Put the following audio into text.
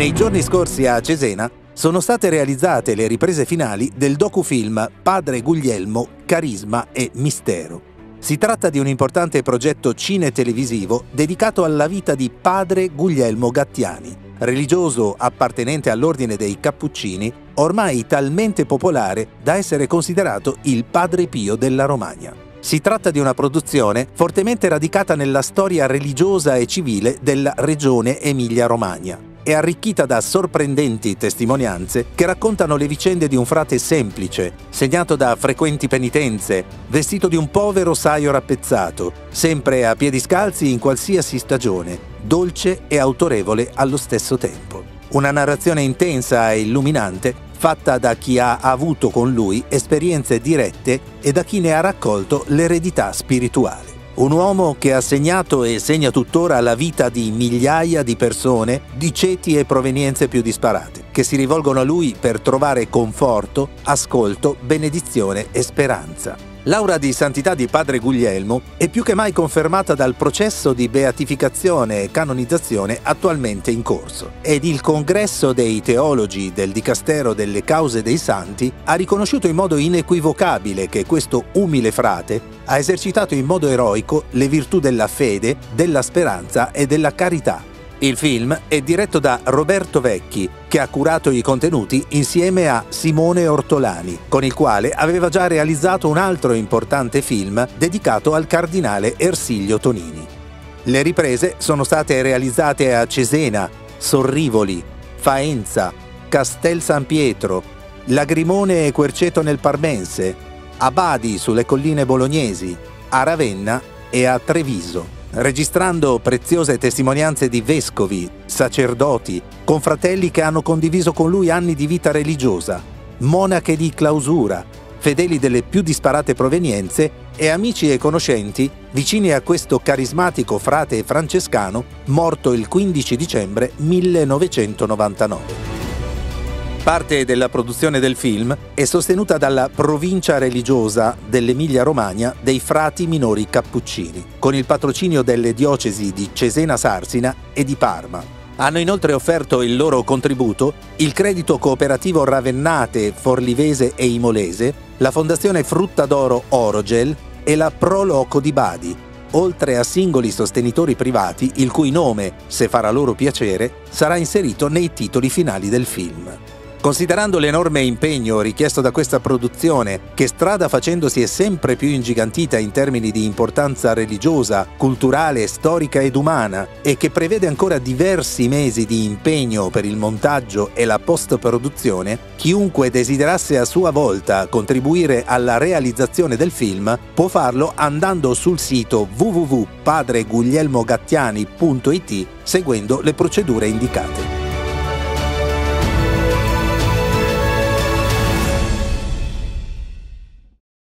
Nei giorni scorsi a Cesena sono state realizzate le riprese finali del docufilm Padre Guglielmo, Carisma e Mistero. Si tratta di un importante progetto cine-televisivo dedicato alla vita di padre Guglielmo Gattiani, religioso appartenente all'ordine dei Cappuccini, ormai talmente popolare da essere considerato il padre Pio della Romagna. Si tratta di una produzione fortemente radicata nella storia religiosa e civile della regione Emilia-Romagna è arricchita da sorprendenti testimonianze che raccontano le vicende di un frate semplice, segnato da frequenti penitenze, vestito di un povero saio rappezzato, sempre a piedi scalzi in qualsiasi stagione, dolce e autorevole allo stesso tempo. Una narrazione intensa e illuminante fatta da chi ha avuto con lui esperienze dirette e da chi ne ha raccolto l'eredità spirituale. Un uomo che ha segnato e segna tuttora la vita di migliaia di persone di ceti e provenienze più disparate, che si rivolgono a lui per trovare conforto, ascolto, benedizione e speranza. L'aura di santità di padre Guglielmo è più che mai confermata dal processo di beatificazione e canonizzazione attualmente in corso ed il congresso dei teologi del Dicastero delle Cause dei Santi ha riconosciuto in modo inequivocabile che questo umile frate ha esercitato in modo eroico le virtù della fede, della speranza e della carità. Il film è diretto da Roberto Vecchi, che ha curato i contenuti insieme a Simone Ortolani, con il quale aveva già realizzato un altro importante film dedicato al cardinale Ersilio Tonini. Le riprese sono state realizzate a Cesena, Sorrivoli, Faenza, Castel San Pietro, Lagrimone e Querceto nel Parmense, a Badi sulle colline bolognesi, a Ravenna e a Treviso, registrando preziose testimonianze di vescovi, sacerdoti, confratelli che hanno condiviso con lui anni di vita religiosa, monache di clausura, fedeli delle più disparate provenienze e amici e conoscenti vicini a questo carismatico frate francescano morto il 15 dicembre 1999. Parte della produzione del film è sostenuta dalla provincia religiosa dell'Emilia-Romagna dei frati minori cappuccini, con il patrocinio delle diocesi di Cesena Sarsina e di Parma. Hanno inoltre offerto il loro contributo il credito cooperativo Ravennate, Forlivese e Imolese, la Fondazione Frutta d'Oro Orogel e la Proloco di Badi, oltre a singoli sostenitori privati il cui nome, se farà loro piacere, sarà inserito nei titoli finali del film. Considerando l'enorme impegno richiesto da questa produzione, che strada facendosi è sempre più ingigantita in termini di importanza religiosa, culturale, storica ed umana, e che prevede ancora diversi mesi di impegno per il montaggio e la post-produzione, chiunque desiderasse a sua volta contribuire alla realizzazione del film può farlo andando sul sito www.padreguglielmogattiani.it seguendo le procedure indicate.